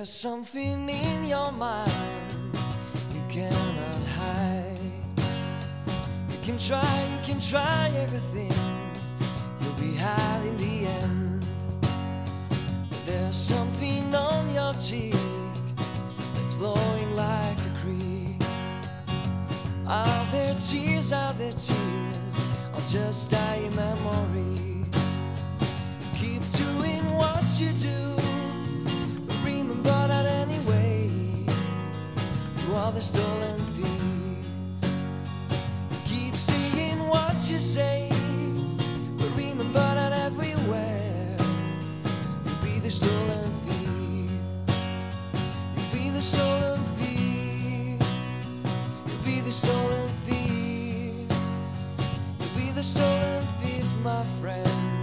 There's something in your mind you cannot hide. You can try, you can try everything. You'll be high in the end. But There's something on your cheek that's flowing like a creek. Are there tears? Are there tears? Or just dying memories? The stolen thief. Keep saying what you say. But remember that everywhere, you'll be the stolen thief. You'll be the stolen thief. You'll be the stolen thief. You'll be the stolen thief, my friend.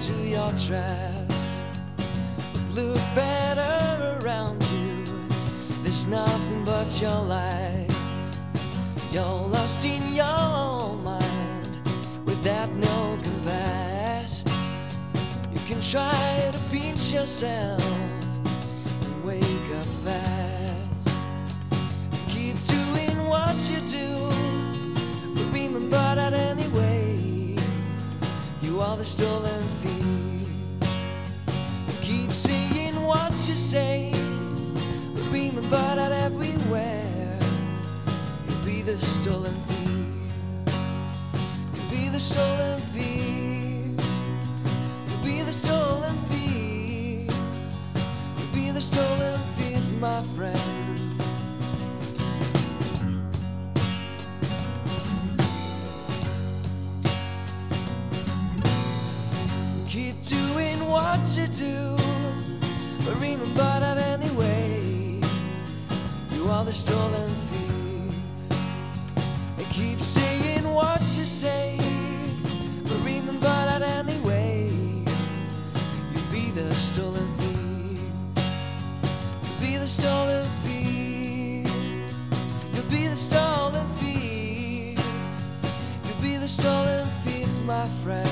Into your traps. Look better around you. There's nothing but your lies. You're lost in your mind without no compass. You can try to pinch yourself and wake up the stolen thief. Keep saying what you say, but remember that everywhere, you'll be the stolen thief. You'll be the stolen thief. You'll be the stolen thief. You'll be the stolen thief, my friend. What you do, but remember that anyway, you are the stolen thief. And keep saying what you say, but remember that anyway, you'll be the stolen thief. You'll be the stolen thief. You'll be the stolen thief. You'll be the stolen thief, my friend.